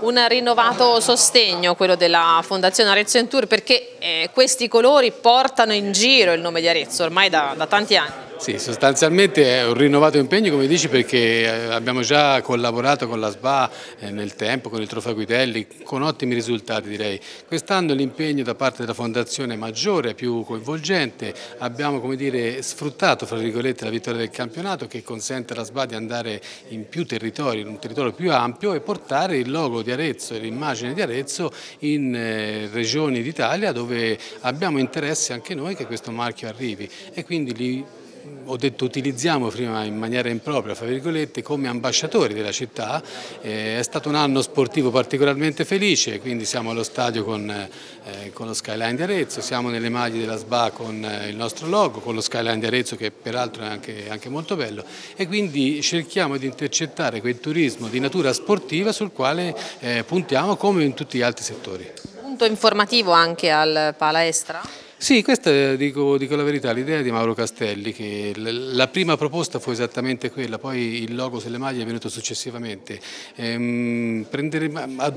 un rinnovato sostegno, quello della Fondazione Arezzo Entour, perché eh, questi colori portano in giro il nome di Arezzo ormai da, da tanti anni. Sì, sostanzialmente è un rinnovato impegno come dici perché eh, abbiamo già collaborato con la SBA eh, nel tempo, con il Trofeo Guitelli, con ottimi risultati direi. Quest'anno l'impegno da parte della Fondazione è maggiore, più coinvolgente, abbiamo dire, sfruttato fra virgolette la vittoria del campionato che consente alla SBA di andare in più territori, in un territorio più ampio e portare il logo di Arezzo e l'immagine di Arezzo in eh, regioni d'Italia dove abbiamo interesse anche noi che questo marchio arrivi e quindi li ho detto utilizziamo prima in maniera impropria, fra virgolette, come ambasciatori della città. Eh, è stato un anno sportivo particolarmente felice, quindi siamo allo stadio con, eh, con lo Skyline di Arezzo, siamo nelle maglie della SBA con eh, il nostro logo, con lo Skyline di Arezzo che peraltro è anche, anche molto bello e quindi cerchiamo di intercettare quel turismo di natura sportiva sul quale eh, puntiamo come in tutti gli altri settori. Punto informativo anche al Palaestra? Sì, questa dico, dico la verità, l'idea di Mauro Castelli, che la prima proposta fu esattamente quella, poi il logo sulle maglie è venuto successivamente. Ehm,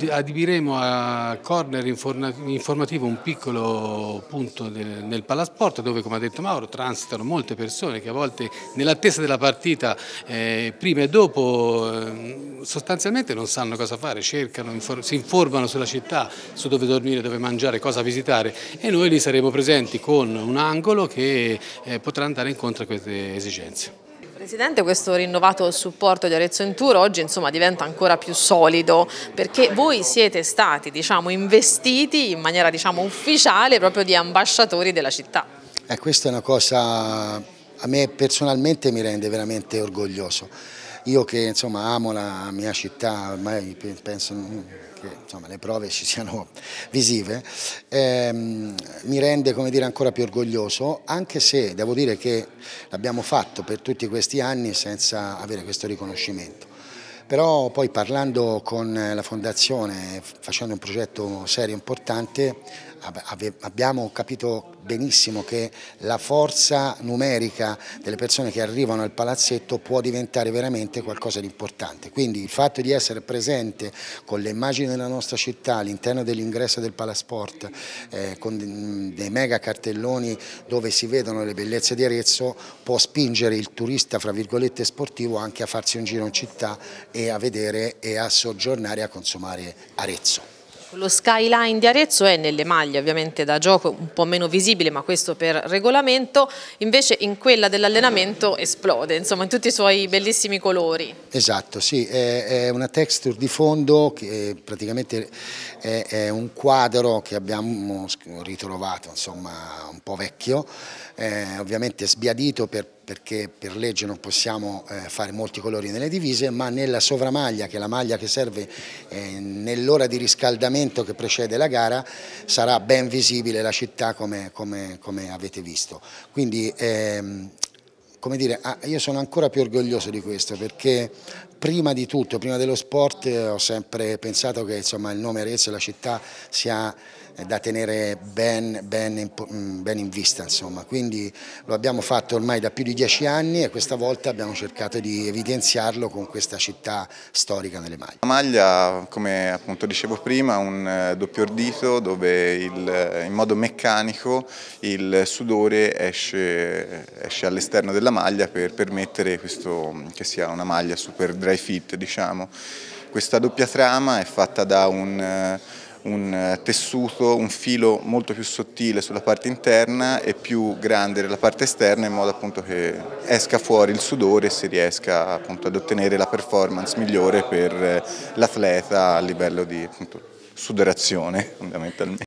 adibiremo a corner informativo un piccolo punto nel, nel Palasport dove, come ha detto Mauro, transitano molte persone che a volte nell'attesa della partita, eh, prima e dopo, eh, sostanzialmente non sanno cosa fare, cercano, si informano sulla città, su dove dormire, dove mangiare, cosa visitare e noi li saremo presenti presenti con un angolo che eh, potrà andare incontro a queste esigenze. Presidente, questo rinnovato supporto di Arezzo Entour oggi insomma, diventa ancora più solido perché voi siete stati diciamo, investiti in maniera diciamo, ufficiale proprio di ambasciatori della città. Eh, questa è una cosa a me personalmente mi rende veramente orgoglioso. Io che insomma, amo la mia città, ormai penso che insomma, le prove ci siano visive, ehm, mi rende dire, ancora più orgoglioso, anche se devo dire che l'abbiamo fatto per tutti questi anni senza avere questo riconoscimento. Però poi parlando con la Fondazione, facendo un progetto serio e importante, abbiamo capito benissimo che la forza numerica delle persone che arrivano al palazzetto può diventare veramente qualcosa di importante. Quindi il fatto di essere presente con le immagini della nostra città all'interno dell'ingresso del Palasport, eh, con dei mega cartelloni dove si vedono le bellezze di Arezzo, può spingere il turista, fra virgolette, sportivo anche a farsi un giro in città e a vedere e a soggiornare e a consumare Arezzo. Lo skyline di Arezzo è nelle maglie ovviamente da gioco un po' meno visibile ma questo per regolamento, invece in quella dell'allenamento esplode, insomma in tutti i suoi bellissimi colori. Esatto, sì, è, una texture di fondo che praticamente è, è, un quadro che abbiamo ritrovato, insomma un po' vecchio, eh, ovviamente sbiadito per perché per legge non possiamo eh, fare molti colori nelle divise, ma nella sovramaglia, che è la maglia che serve eh, nell'ora di riscaldamento che precede la gara, sarà ben visibile la città come, come, come avete visto. Quindi ehm, come dire, ah, io sono ancora più orgoglioso di questo perché prima di tutto, prima dello sport, ho sempre pensato che insomma, il nome Arezzo e la città sia da tenere ben, ben, mm, ben, in vista, insomma. quindi lo abbiamo fatto ormai da più di dieci anni e questa volta abbiamo cercato di evidenziarlo con questa città storica nelle maglie. La maglia, come appunto dicevo prima, ha un eh, doppio ordito dove il, eh, in modo meccanico il sudore esce, esce all'esterno della maglia per permettere questo, che sia una maglia super dry fit. Diciamo. Questa doppia trama è fatta da un eh, un eh, tessuto, un filo molto più sottile sulla parte interna e più grande nella parte esterna in modo appunto che esca fuori il sudore e si riesca appunto ad ottenere la performance migliore per eh, l'atleta a livello di appunto, sudorazione fondamentalmente.